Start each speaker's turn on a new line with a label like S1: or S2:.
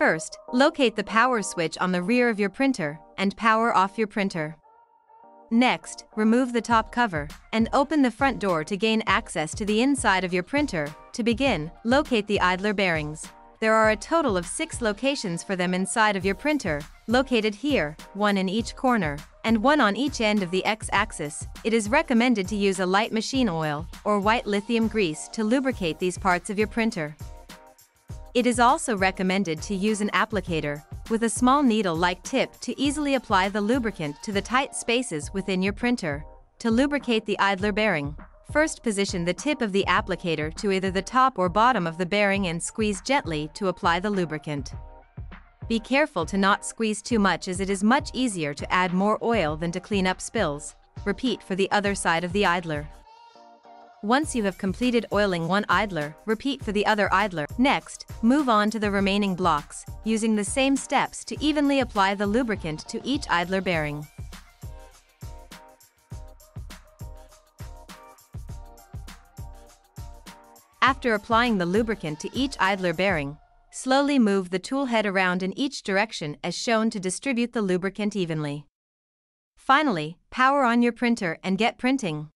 S1: First, locate the power switch on the rear of your printer and power off your printer. Next, remove the top cover and open the front door to gain access to the inside of your printer. To begin, locate the idler bearings. There are a total of six locations for them inside of your printer, located here, one in each corner, and one on each end of the x-axis. It is recommended to use a light machine oil or white lithium grease to lubricate these parts of your printer. It is also recommended to use an applicator with a small needle-like tip to easily apply the lubricant to the tight spaces within your printer. To lubricate the idler bearing, First position the tip of the applicator to either the top or bottom of the bearing and squeeze gently to apply the lubricant. Be careful to not squeeze too much as it is much easier to add more oil than to clean up spills. Repeat for the other side of the idler. Once you have completed oiling one idler, repeat for the other idler. Next, move on to the remaining blocks, using the same steps to evenly apply the lubricant to each idler bearing. After applying the lubricant to each idler bearing, slowly move the tool head around in each direction as shown to distribute the lubricant evenly. Finally, power on your printer and get printing.